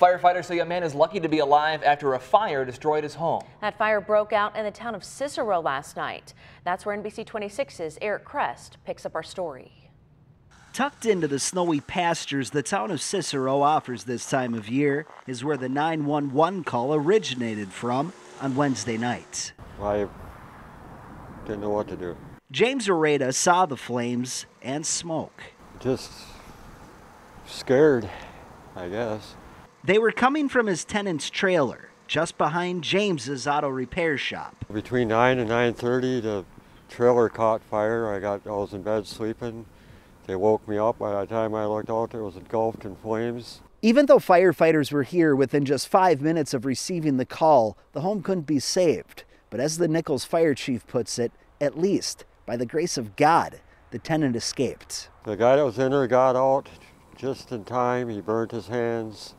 Firefighters say a man is lucky to be alive after a fire destroyed his home. That fire broke out in the town of Cicero last night. That's where NBC 26's Eric Crest picks up our story. Tucked into the snowy pastures the town of Cicero offers this time of year is where the 911 call originated from on Wednesday night. I didn't know what to do. James Areta saw the flames and smoke. Just scared, I guess. They were coming from his tenant's trailer, just behind James's auto repair shop. Between 9 and 9.30, the trailer caught fire. I got, I was in bed sleeping. They woke me up. By the time I looked out, it was engulfed in flames. Even though firefighters were here within just five minutes of receiving the call, the home couldn't be saved. But as the Nichols fire chief puts it, at least, by the grace of God, the tenant escaped. The guy that was in there got out just in time. He burned his hands.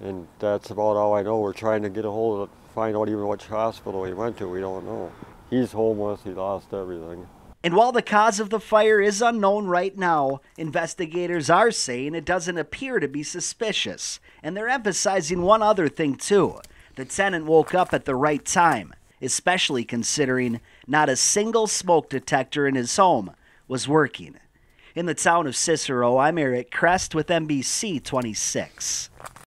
And that's about all I know. We're trying to get a hold of find out even which hospital he went to. We don't know. He's homeless. He lost everything. And while the cause of the fire is unknown right now, investigators are saying it doesn't appear to be suspicious. And they're emphasizing one other thing, too. The tenant woke up at the right time, especially considering not a single smoke detector in his home was working. In the town of Cicero, I'm Eric Crest with NBC 26.